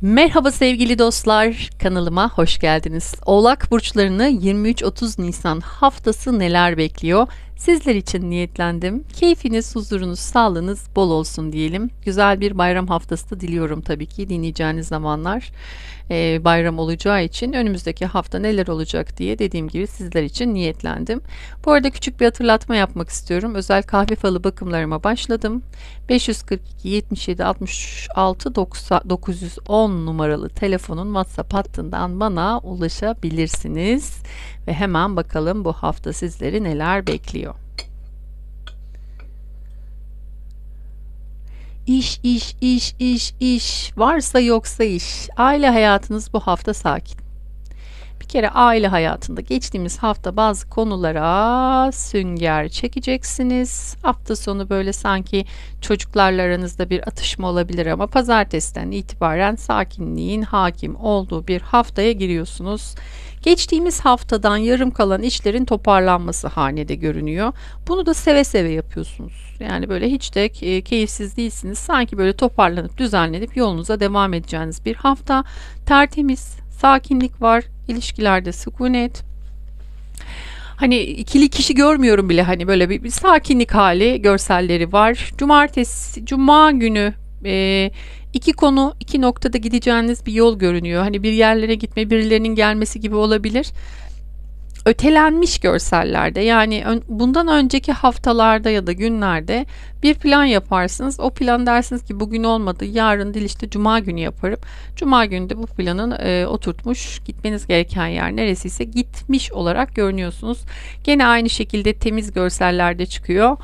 Merhaba sevgili dostlar, kanalıma hoş geldiniz. Oğlak burçlarını 23-30 Nisan haftası neler bekliyor? Sizler için niyetlendim. Keyfiniz, huzurunuz, sağlığınız bol olsun diyelim. Güzel bir bayram haftası da diliyorum tabii ki dinleyeceğiniz zamanlar e, bayram olacağı için önümüzdeki hafta neler olacak diye dediğim gibi sizler için niyetlendim. Bu arada küçük bir hatırlatma yapmak istiyorum. Özel kahve falı bakımlarıma başladım. 542 77 66 910 numaralı telefonun WhatsApp hattından bana ulaşabilirsiniz. Ve hemen bakalım bu hafta sizleri neler bekliyor. İş, iş, iş, iş, iş. Varsa yoksa iş. Aile hayatınız bu hafta sakin. Bir kere aile hayatında geçtiğimiz hafta bazı konulara sünger çekeceksiniz. Hafta sonu böyle sanki çocuklarla aranızda bir atışma olabilir ama pazartesiden itibaren sakinliğin hakim olduğu bir haftaya giriyorsunuz. Geçtiğimiz haftadan yarım kalan işlerin toparlanması hanede görünüyor. Bunu da seve seve yapıyorsunuz. Yani böyle hiç de e, keyifsiz değilsiniz. Sanki böyle toparlanıp düzenlenip yolunuza devam edeceğiniz bir hafta. Tertemiz, sakinlik var, ilişkilerde sükunet. Hani ikili kişi görmüyorum bile hani böyle bir, bir sakinlik hali görselleri var. Cumartesi, cuma günü e, iki konu, iki noktada gideceğiniz bir yol görünüyor. Hani bir yerlere gitme, birilerinin gelmesi gibi olabilir ötelenmiş görsellerde yani bundan önceki haftalarda ya da günlerde bir plan yaparsınız. O plan dersiniz ki bugün olmadı yarın değil işte cuma günü yaparım. Cuma günü de bu planın e, oturtmuş gitmeniz gereken yer neresiyse gitmiş olarak görünüyorsunuz. Gene aynı şekilde temiz görsellerde çıkıyor.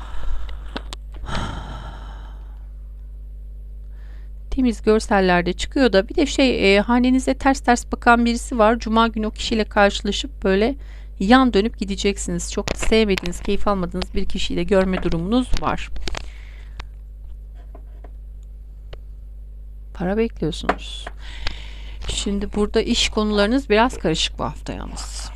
Temiz görsellerde çıkıyor da bir de şey e, hanenize ters ters bakan birisi var. Cuma günü o kişiyle karşılaşıp böyle yan dönüp gideceksiniz. Çok sevmediğiniz, keyif almadığınız bir kişiyle görme durumunuz var. Para bekliyorsunuz. Şimdi burada iş konularınız biraz karışık bu hafta yalnız.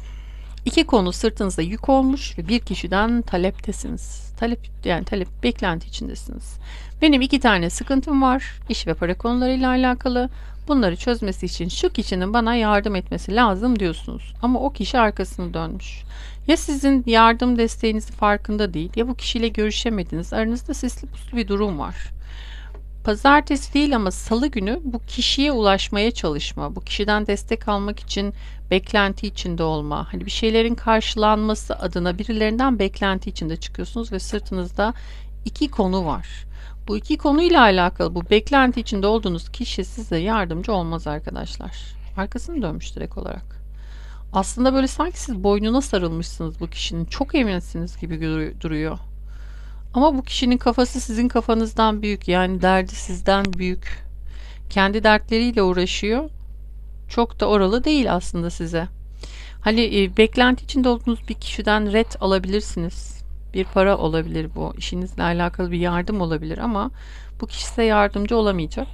İki konu sırtınızda yük olmuş ve bir kişiden taleptesiniz. Talep yani talep beklenti içindesiniz. Benim iki tane sıkıntım var. İş ve para konularıyla alakalı. Bunları çözmesi için şu kişinin bana yardım etmesi lazım diyorsunuz. Ama o kişi arkasını dönmüş. Ya sizin yardım desteğinizi farkında değil ya bu kişiyle görüşemediniz. Aranızda sesli puslu bir durum var. Pazartesi değil ama salı günü bu kişiye ulaşmaya çalışma, bu kişiden destek almak için beklenti içinde olma, hani bir şeylerin karşılanması adına birilerinden beklenti içinde çıkıyorsunuz ve sırtınızda iki konu var. Bu iki konuyla alakalı bu beklenti içinde olduğunuz kişi size yardımcı olmaz arkadaşlar. Arkasını dönmüş direkt olarak. Aslında böyle sanki siz boynuna sarılmışsınız bu kişinin. Çok eminsiniz gibi duruyor. Ama bu kişinin kafası sizin kafanızdan büyük. Yani derdi sizden büyük. Kendi dertleriyle uğraşıyor. Çok da oralı değil aslında size. Hani e, beklenti içinde olduğunuz bir kişiden red alabilirsiniz bir para olabilir bu. işinizle alakalı bir yardım olabilir ama bu kişi size yardımcı olamayacak.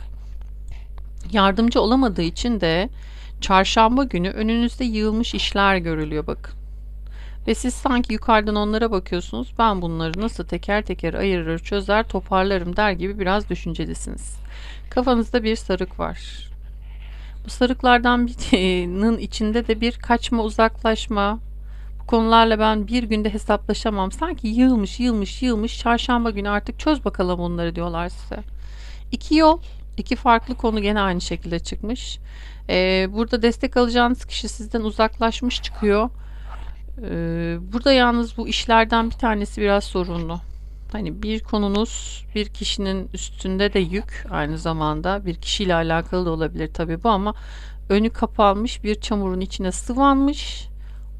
Yardımcı olamadığı için de çarşamba günü önünüzde yığılmış işler görülüyor bakın. Ve siz sanki yukarıdan onlara bakıyorsunuz. Ben bunları nasıl teker teker ayırır, çözer, toparlarım der gibi biraz düşüncelisiniz. Kafanızda bir sarık var. Bu sarıklardan birinin içinde de bir kaçma, uzaklaşma, konularla ben bir günde hesaplaşamam. Sanki yığılmış, yığılmış, yığılmış. Çarşamba günü artık çöz bakalım onları diyorlar size. İki yol, iki farklı konu gene aynı şekilde çıkmış. Ee, burada destek alacağınız kişi sizden uzaklaşmış çıkıyor. Ee, burada yalnız bu işlerden bir tanesi biraz sorunlu. Hani bir konunuz bir kişinin üstünde de yük aynı zamanda bir kişiyle alakalı da olabilir tabii bu ama önü kapanmış bir çamurun içine sıvanmış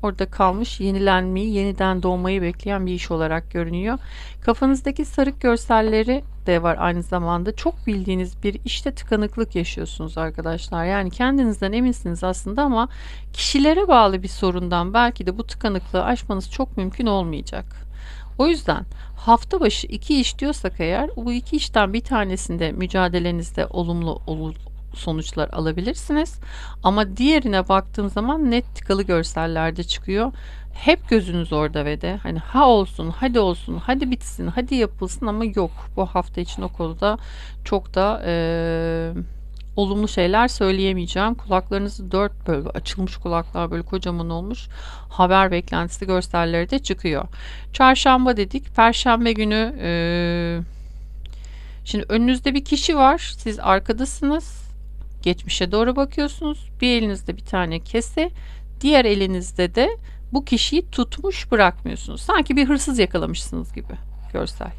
orada kalmış yenilenmeyi, yeniden doğmayı bekleyen bir iş olarak görünüyor. Kafanızdaki sarık görselleri de var aynı zamanda. Çok bildiğiniz bir işte tıkanıklık yaşıyorsunuz arkadaşlar. Yani kendinizden eminsiniz aslında ama kişilere bağlı bir sorundan belki de bu tıkanıklığı aşmanız çok mümkün olmayacak. O yüzden hafta başı iki iş diyorsak eğer bu iki işten bir tanesinde mücadelenizde olumlu ol, sonuçlar alabilirsiniz. Ama diğerine baktığım zaman net tıkalı görsellerde çıkıyor. Hep gözünüz orada ve de hani ha olsun, hadi olsun, hadi bitsin, hadi yapılsın ama yok. Bu hafta için o konuda çok da e, olumlu şeyler söyleyemeyeceğim. Kulaklarınızı dört böyle açılmış kulaklar böyle kocaman olmuş. Haber beklentisi görselleri de çıkıyor. Çarşamba dedik. Perşembe günü e, şimdi önünüzde bir kişi var. Siz arkadasınız. Geçmişe doğru bakıyorsunuz. Bir elinizde bir tane kese. Diğer elinizde de bu kişiyi tutmuş bırakmıyorsunuz. Sanki bir hırsız yakalamışsınız gibi görsel.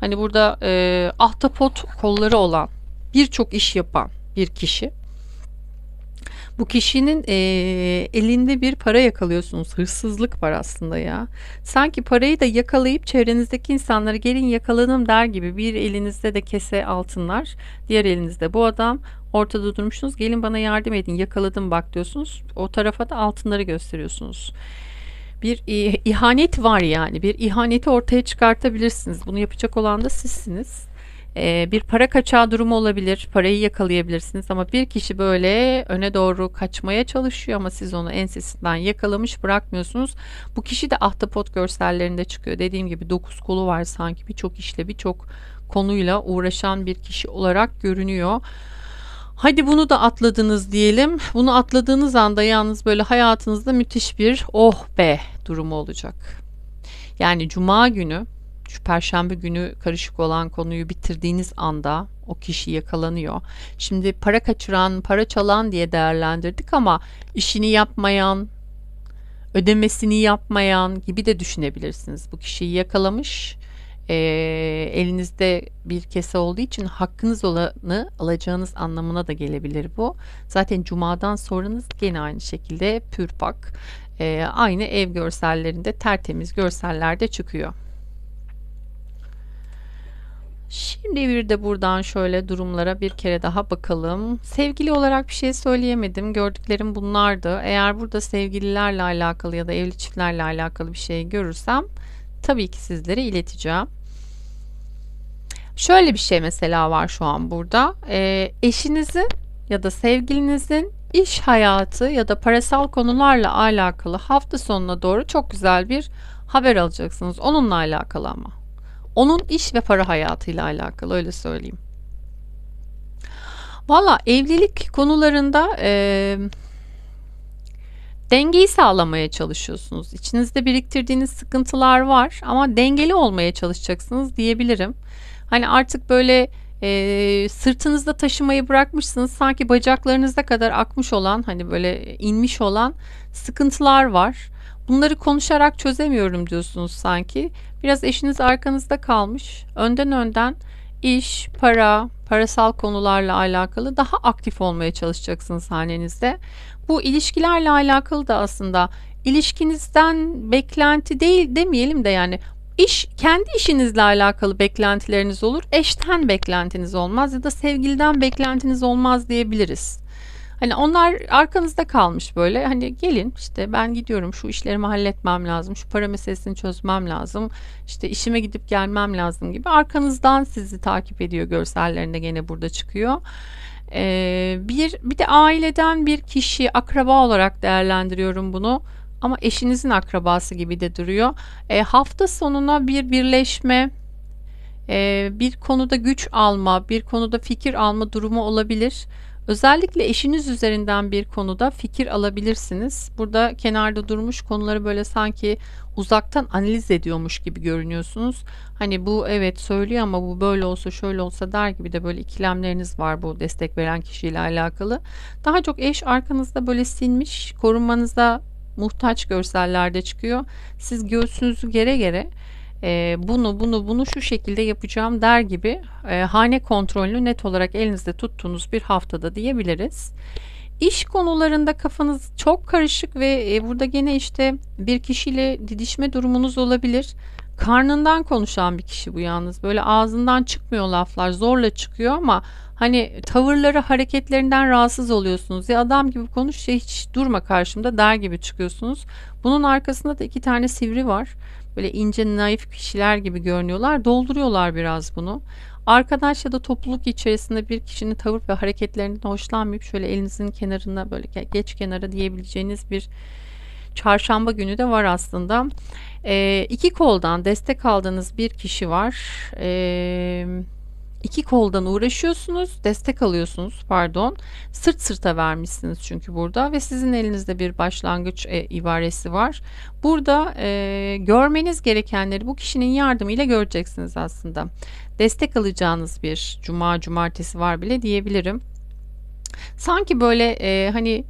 Hani burada e, ahtapot kolları olan birçok iş yapan bir kişi. Bu kişinin e, elinde bir para yakalıyorsunuz. Hırsızlık var aslında ya. Sanki parayı da yakalayıp çevrenizdeki insanları gelin yakalanım der gibi bir elinizde de kese altınlar. Diğer elinizde bu adam ortada durmuşsunuz. Gelin bana yardım edin yakaladım bak diyorsunuz. O tarafa da altınları gösteriyorsunuz bir ihanet var yani bir ihaneti ortaya çıkartabilirsiniz. Bunu yapacak olan da sizsiniz. Ee, bir para kaçağı durumu olabilir. Parayı yakalayabilirsiniz ama bir kişi böyle öne doğru kaçmaya çalışıyor ama siz onu ensesinden yakalamış bırakmıyorsunuz. Bu kişi de ahtapot görsellerinde çıkıyor. Dediğim gibi dokuz kolu var sanki birçok işle birçok konuyla uğraşan bir kişi olarak görünüyor. Hadi bunu da atladınız diyelim. Bunu atladığınız anda yalnız böyle hayatınızda müthiş bir oh be durumu olacak. Yani cuma günü şu perşembe günü karışık olan konuyu bitirdiğiniz anda o kişi yakalanıyor. Şimdi para kaçıran, para çalan diye değerlendirdik ama işini yapmayan, ödemesini yapmayan gibi de düşünebilirsiniz. Bu kişiyi yakalamış e, elinizde bir kese olduğu için hakkınız olanı alacağınız anlamına da gelebilir bu. Zaten cumadan sonranız gene aynı şekilde pürpak e, aynı ev görsellerinde tertemiz görsellerde çıkıyor. Şimdi bir de buradan şöyle durumlara bir kere daha bakalım. Sevgili olarak bir şey söyleyemedim. Gördüklerim bunlardı. Eğer burada sevgililerle alakalı ya da evli çiftlerle alakalı bir şey görürsem tabii ki sizlere ileteceğim. Şöyle bir şey mesela var şu an burada. E, eşinizin ya da sevgilinizin iş hayatı ya da parasal konularla alakalı hafta sonuna doğru çok güzel bir haber alacaksınız. Onunla alakalı ama. Onun iş ve para hayatıyla alakalı öyle söyleyeyim. Valla evlilik konularında e, dengeyi sağlamaya çalışıyorsunuz. İçinizde biriktirdiğiniz sıkıntılar var ama dengeli olmaya çalışacaksınız diyebilirim. Hani artık böyle e, sırtınızda taşımayı bırakmışsınız sanki bacaklarınızda kadar akmış olan hani böyle inmiş olan sıkıntılar var. Bunları konuşarak çözemiyorum diyorsunuz sanki. Biraz eşiniz arkanızda kalmış. Önden önden iş, para, parasal konularla alakalı daha aktif olmaya çalışacaksınız hanenizde. Bu ilişkilerle alakalı da aslında ilişkinizden beklenti değil demeyelim de yani İş kendi işinizle alakalı beklentileriniz olur. Eşten beklentiniz olmaz ya da sevgiliden beklentiniz olmaz diyebiliriz. Hani onlar arkanızda kalmış böyle. Hani gelin işte ben gidiyorum şu işlerimi halletmem lazım. Şu para meselesini çözmem lazım. İşte işime gidip gelmem lazım gibi. Arkanızdan sizi takip ediyor görsellerinde gene burada çıkıyor. Ee, bir, bir de aileden bir kişi akraba olarak değerlendiriyorum bunu ama eşinizin akrabası gibi de duruyor. E, hafta sonuna bir birleşme, e, bir konuda güç alma, bir konuda fikir alma durumu olabilir. Özellikle eşiniz üzerinden bir konuda fikir alabilirsiniz. Burada kenarda durmuş konuları böyle sanki uzaktan analiz ediyormuş gibi görünüyorsunuz. Hani bu evet söylüyor ama bu böyle olsa şöyle olsa der gibi de böyle ikilemleriniz var bu destek veren kişiyle alakalı. Daha çok eş arkanızda böyle sinmiş, korunmanıza muhtaç görsellerde çıkıyor. Siz göğsünüzü gere gere e, bunu bunu bunu şu şekilde yapacağım der gibi e, hane kontrolünü net olarak elinizde tuttuğunuz bir haftada diyebiliriz. İş konularında kafanız çok karışık ve e, burada gene işte bir kişiyle didişme durumunuz olabilir. Karnından konuşan bir kişi bu yalnız. Böyle ağzından çıkmıyor laflar. Zorla çıkıyor ama hani tavırları, hareketlerinden rahatsız oluyorsunuz. Ya adam gibi konuş ya hiç durma karşımda der gibi çıkıyorsunuz. Bunun arkasında da iki tane sivri var. Böyle ince naif kişiler gibi görünüyorlar. Dolduruyorlar biraz bunu. Arkadaş ya da topluluk içerisinde bir kişinin tavır ve hareketlerinden hoşlanmayıp şöyle elinizin kenarına böyle geç kenara diyebileceğiniz bir çarşamba günü de var aslında. E, iki koldan destek aldığınız bir kişi var. E, iki koldan uğraşıyorsunuz, destek alıyorsunuz pardon. Sırt sırta vermişsiniz çünkü burada ve sizin elinizde bir başlangıç e, ibaresi var. Burada e, görmeniz gerekenleri bu kişinin yardımıyla göreceksiniz aslında. Destek alacağınız bir cuma cumartesi var bile diyebilirim. Sanki böyle e, hani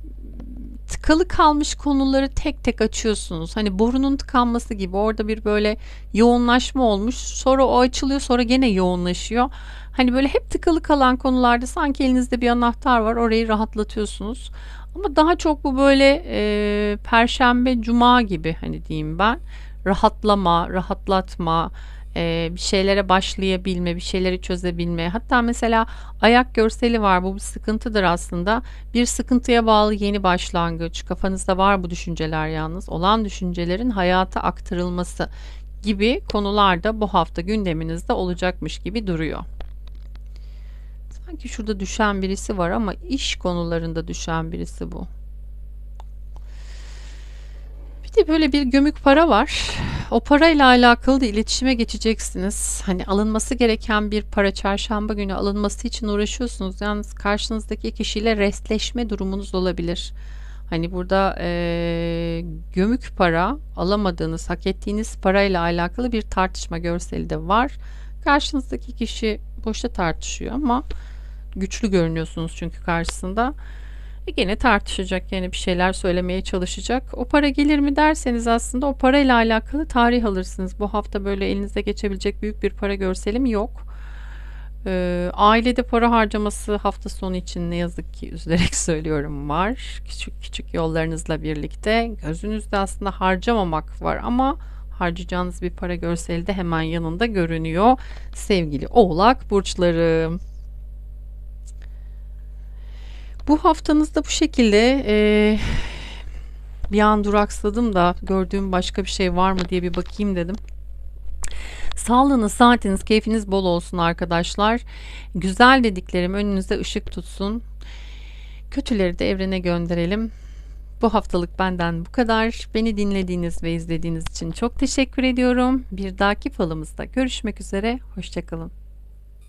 tıkalı kalmış konuları tek tek açıyorsunuz. Hani borunun tıkanması gibi orada bir böyle yoğunlaşma olmuş. Sonra o açılıyor sonra gene yoğunlaşıyor. Hani böyle hep tıkalı kalan konularda sanki elinizde bir anahtar var orayı rahatlatıyorsunuz. Ama daha çok bu böyle e, perşembe cuma gibi hani diyeyim ben rahatlama, rahatlatma, e, bir şeylere başlayabilme, bir şeyleri çözebilme. Hatta mesela ayak görseli var. Bu bir sıkıntıdır aslında. Bir sıkıntıya bağlı yeni başlangıç. Kafanızda var bu düşünceler yalnız. Olan düşüncelerin hayata aktarılması gibi konularda bu hafta gündeminizde olacakmış gibi duruyor. Sanki şurada düşen birisi var ama iş konularında düşen birisi bu. De böyle bir gömük para var. O parayla alakalı da iletişime geçeceksiniz. Hani alınması gereken bir para çarşamba günü alınması için uğraşıyorsunuz. Yalnız karşınızdaki kişiyle restleşme durumunuz olabilir. Hani burada e, gömük para alamadığınız, hak ettiğiniz parayla alakalı bir tartışma görseli de var. Karşınızdaki kişi boşta tartışıyor ama güçlü görünüyorsunuz çünkü karşısında. E gene tartışacak yani bir şeyler söylemeye çalışacak. O para gelir mi derseniz aslında o parayla alakalı tarih alırsınız. Bu hafta böyle elinize geçebilecek büyük bir para görselim yok. Ee, ailede para harcaması hafta sonu için ne yazık ki üzülerek söylüyorum var. Küçük küçük yollarınızla birlikte gözünüzde aslında harcamamak var ama harcayacağınız bir para görseli de hemen yanında görünüyor. Sevgili Oğlak burçları. Bu haftanızda bu şekilde e, bir an duraksadım da gördüğüm başka bir şey var mı diye bir bakayım dedim. Sağlığınız, saatiniz, keyfiniz bol olsun arkadaşlar. Güzel dediklerim önünüzde ışık tutsun. Kötüleri de evrene gönderelim. Bu haftalık benden bu kadar. Beni dinlediğiniz ve izlediğiniz için çok teşekkür ediyorum. Bir dahaki falımızda görüşmek üzere. Hoşçakalın.